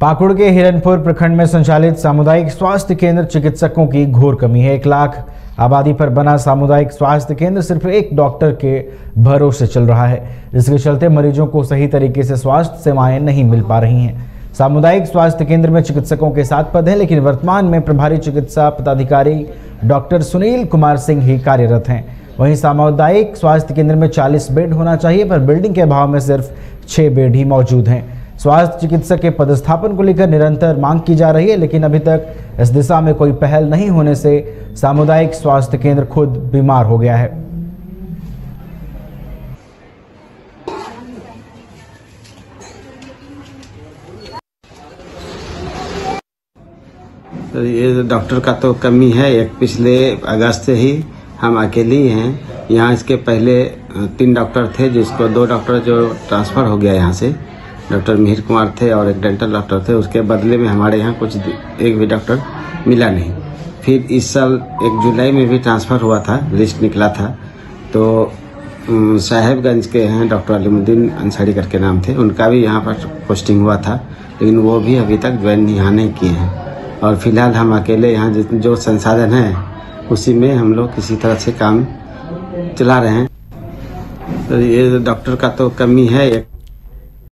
पाकुड़ के हिरनपुर प्रखंड में संचालित सामुदायिक स्वास्थ्य केंद्र चिकित्सकों की घोर कमी है एक लाख। आबादी पर बना सामुदायिक स्वास्थ्य केंद्र सिर्फ़ एक डॉक्टर के भरोसे चल रहा है। जिसके चलते मरीजों को सही तरीके से स्वास्थ्य सेवाएँ नहीं मिल पा रही हैं। सामुदायिक स्वास्थ्य केंद्र में चिकित्सकों के सात पद हैं, लेकिन वर्तमान में प्रभारी चिकित्सा पदाधिकारी डॉक्टर सुनील कुमार सिंह ही कार्यरत हैं। वहीं सामुदायिक स्वास्थ्य केंद्र में 40 बेड होना चाहिए, पर बिल्डिंग के अभाव में सिर्फ़ 6 बेड ही मौजूद हैं। स्वास्थ्य चिकित्सक के पदस्थापन को लेकर निरंतर मांग की जा रही है, लेकिन अभी तक इस दिशा में कोई पहल नहीं होने से सामुदायिक स्वास्थ्य केंद्र खुद बीमार हो गया है। तो ये डॉक्टर का तो कमी है, एक पिछले अगस्त से ही हम अकेले ही। यहाँ इसके पहले तीन डॉक्टर थे, जिसको दो डॉक्टर जो ट्रांसफ़र हो गया यहाँ से। डॉक्टर मिहिर कुमार थे और एक डेंटल डॉक्टर थे, उसके बदले में हमारे यहाँ कुछ एक भी डॉक्टर मिला नहीं। फिर इस साल एक जुलाई में भी ट्रांसफ़र हुआ था लिस्ट निकला था। तो साहेबगंज के हैं डॉक्टर अलीमुद्दीन अंसारी करके नाम थे। उनका भी यहाँ पर पोस्टिंग हुआ था, लेकिन वो भी अभी तक ज्वाइन यहाँ नहीं किए हैं। और फ़िलहाल हम अकेले यहाँ जो संसाधन है, उसी में हम लोग किसी तरह से काम चला रहे हैं। तो ये डॉक्टर का तो कमी है, एक